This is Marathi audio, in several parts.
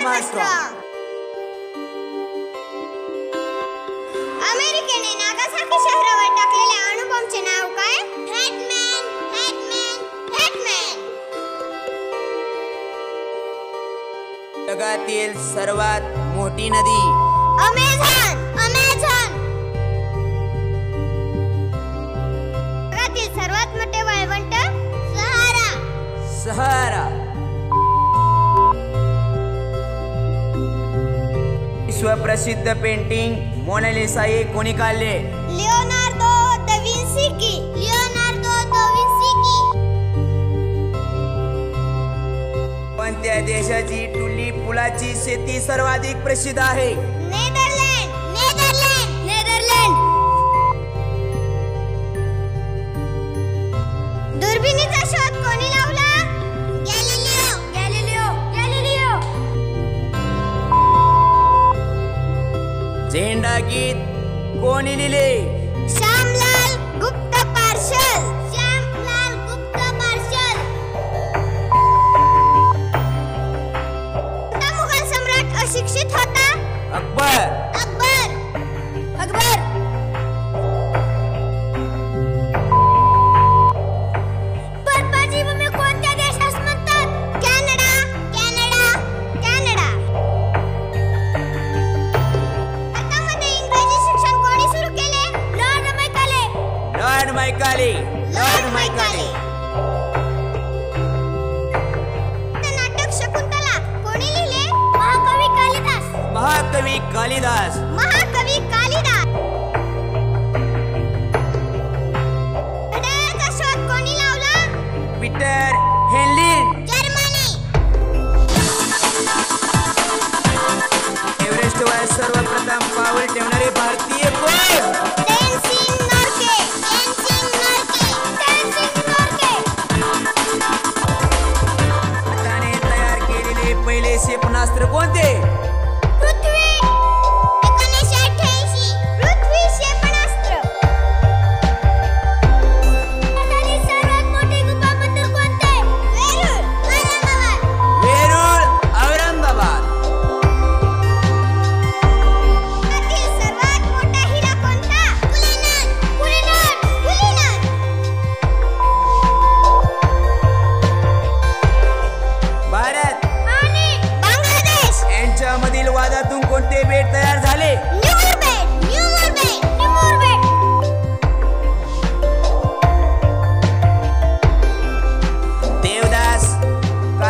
आर्मस्ट्रॉंग. अमेरिकेने नागासाकी शहरावर टाकलेल्या अणुबॉम्बचे नाव काय? हॅटमॅन हॅटमॅन हॅटमॅन जगातील सर्वात मोठी नदी. Amazon Amazon. जगातील सर्वात मोठे वाळवंट सहारा. सहारा. विश्वप्रसिद्ध पेंटिंग मोनालिसा हे कोणी काढले? Leonardo da Vinci Leonardo da Vinci कोणत्या देशाची टुली पुलाची शेती सर्वाधिक प्रसिद्ध आहे. गीत कोणी लिहिले श्यामलाल गुप्त partial my Kali. Lord my Kali.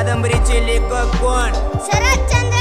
कादंबरीचे लेखक कोण? शरदचंद्र